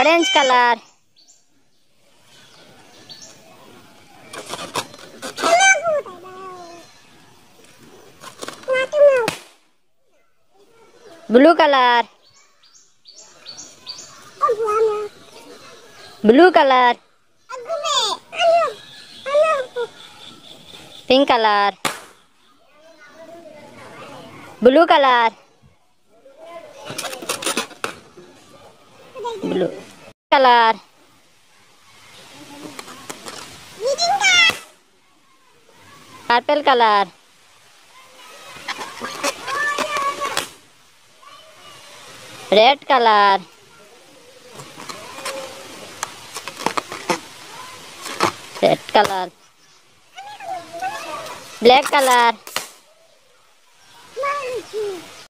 orange colour blue colour blue colour pink colour blue colour blue colour purple colour red colour red colour black colour